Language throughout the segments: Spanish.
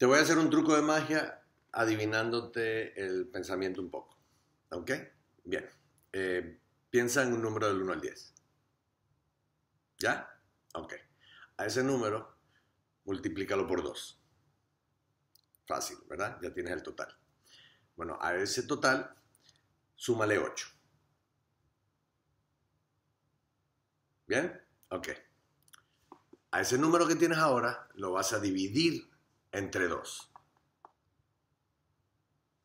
Te voy a hacer un truco de magia adivinándote el pensamiento un poco. ¿Ok? Bien. Eh, piensa en un número del 1 al 10. ¿Ya? Ok. A ese número, multiplícalo por 2. Fácil, ¿verdad? Ya tienes el total. Bueno, a ese total, súmale 8. ¿Bien? Ok. A ese número que tienes ahora lo vas a dividir entre 2.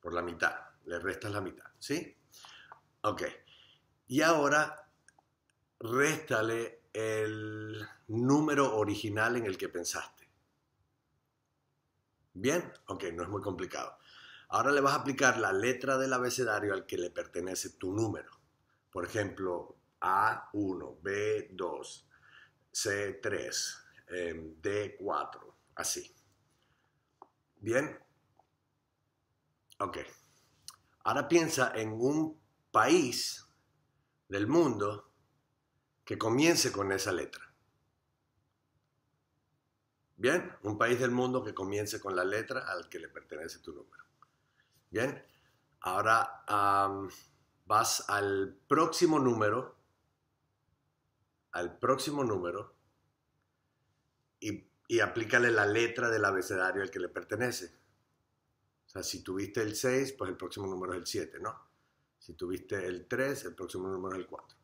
Por la mitad. Le restas la mitad. ¿Sí? Ok. Y ahora, réstale el número original en el que pensaste. ¿Bien? Ok, no es muy complicado. Ahora le vas a aplicar la letra del abecedario al que le pertenece tu número. Por ejemplo, A1, B2, C3, D4, así. ¿Bien? Ok. Ahora piensa en un país del mundo que comience con esa letra. Bien, un país del mundo que comience con la letra al que le pertenece tu número. Bien, ahora vas al próximo número, al próximo número, y, y aplícale la letra del abecedario al que le pertenece. O sea, si tuviste el 6, pues el próximo número es el 7, ¿no? Si tuviste el 3, el próximo número es el 4.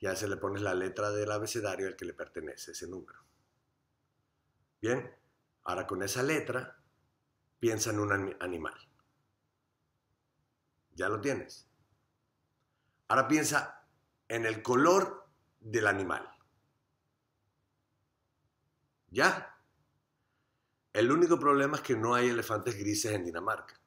Y a ese le pones la letra del abecedario al que le pertenece ese número. Bien, ahora con esa letra piensa en un animal. Ya lo tienes. Ahora piensa en el color del animal. ¿Ya? El único problema es que no hay elefantes grises en Dinamarca.